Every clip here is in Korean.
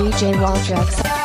DJ Waltrux.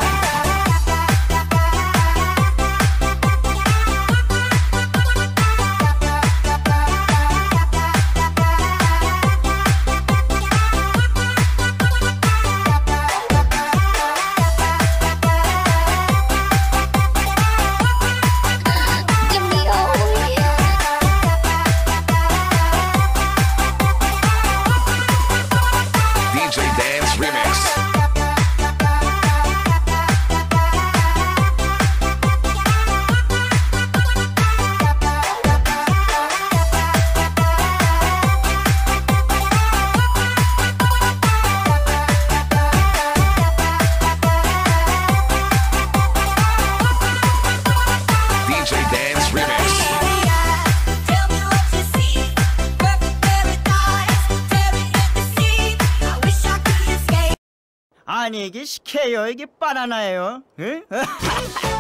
아니 이게 식혜요 이게 바나나예요? 응?